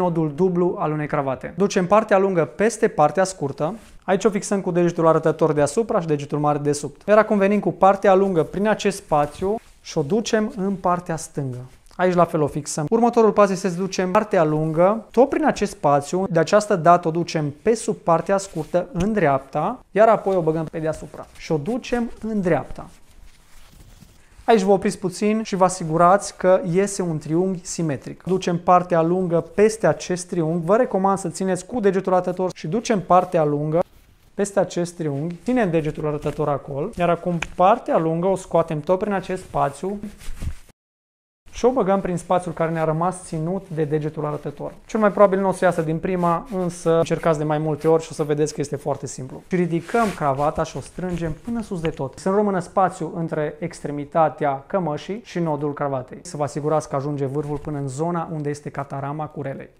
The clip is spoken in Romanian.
nodul dublu al unei cravate. Ducem partea lungă peste partea scurtă. Aici o fixăm cu degetul arătător deasupra și degetul mare de sub. Iar acum venim cu partea lungă prin acest spațiu și o ducem în partea stângă. Aici la fel o fixăm. Următorul pas este să ducem partea lungă, tot prin acest spațiu, de această dată o ducem pe sub partea scurtă în dreapta, iar apoi o băgăm pe deasupra și o ducem în dreapta. Aici vă opriți puțin și vă asigurați că iese un triunghi simetric. Ducem partea lungă peste acest triunghi. Vă recomand să țineți cu degetul arătător și ducem partea lungă peste acest triunghi. Ținem degetul arătător acolo, iar acum partea lungă o scoatem tot prin acest spațiu și o băgăm prin spațiul care ne-a rămas ținut de degetul arătător. Cel mai probabil nu o să iasă din prima, însă încercați de mai multe ori și o să vedeți că este foarte simplu. Și ridicăm cravata și o strângem până sus de tot. Să rămână spațiu între extremitatea cămășii și nodul cravatei. Să vă asigurați că ajunge vârful până în zona unde este catarama curelei.